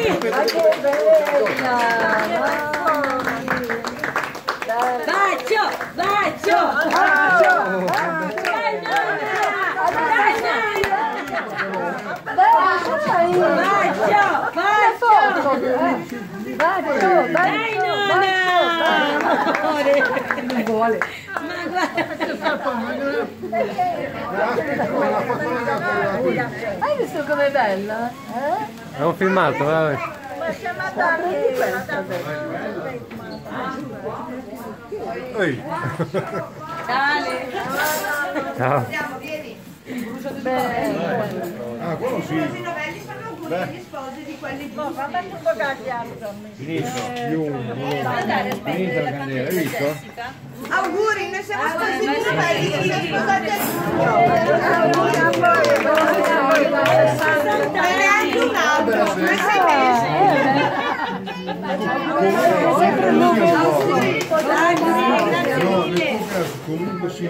Ma che bella! Bacio, bacio. Bacio! Bacio, bacio. Bacio! Nonna. Amore. Non vuole. Ma guarda. Hai visto com'è bella? Eh? È un filmato, questa. Ehi. Dale. Ciao. Bella. Ah, quello sì. I novelli fanno auguri agli sposi di quelli di Finito. Finita la candela, hai visto? Auguri, noi siamo sposi di novelli, ci siamo sposati No, nel tuo caso comunque sì.